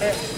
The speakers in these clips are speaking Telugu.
诶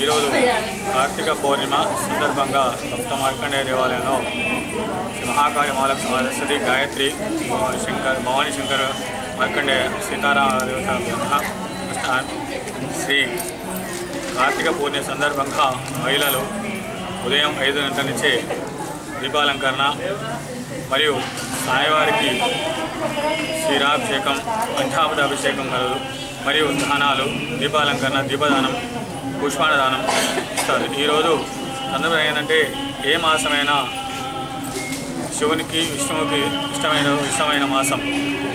ఈరోజు కార్తీక పౌర్ణిమ సందర్భంగా సప్త మార్కండే దేవాలయంలో మహాకాళి మహాలక్ష్మి సరస్వతి గాయత్రి శంకర్ భవానీ శంకర్ మార్కండేయ సీతారామ శ్రీ కార్తీక పూర్ణి సందర్భంగా మహిళలు ఉదయం ఐదు గంటల నుంచే దీపాలంకరణ మరియు సాయివారికి క్షీరాభిషేకం పంచామృత అభిషేకం కలదు మరియు దానాలు దీపాలంకరణ దీపదానం పుష్పాణదానం ఇస్తారు ఈరోజు సందర్భం ఏంటంటే ఏ మాసమైనా శివునికి విష్ణువుకి ఇష్టమైన ఇష్టమైన మాసం.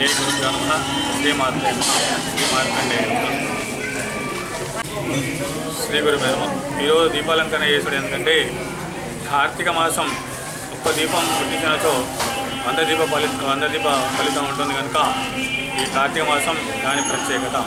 ఏ గురు నమ. శ్రీ మార్కండే శ్రీ మార్కండే శ్రీ గురు నమ. ఈరోజు దీపాలంకరణ చేసుడు ఎందుకంటే కార్తీక మాసం ఒక్క దీపం పుట్టించినతో వంద దీప ఫలితం వంద దీప ఫలితం ఉంటుంది కనుక ఈ కార్తీక మాసం దాని ప్రత్యేకత.